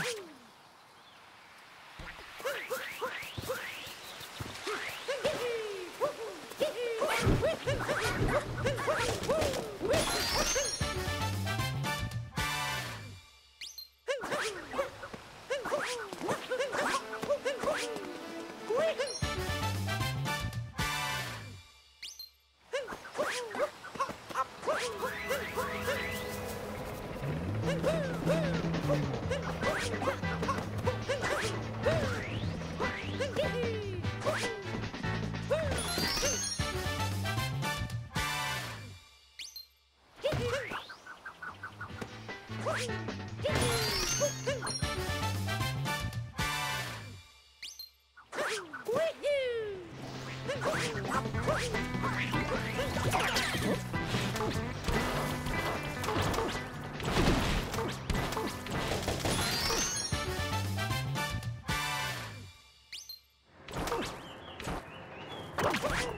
Oh! Woo! Woohoo!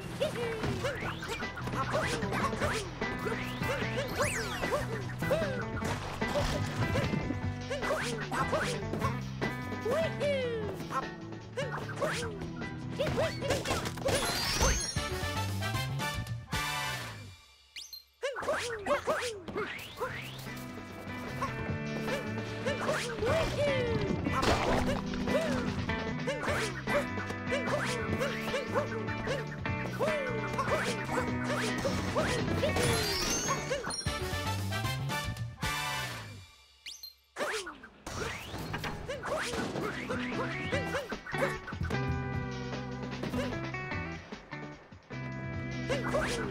Oh,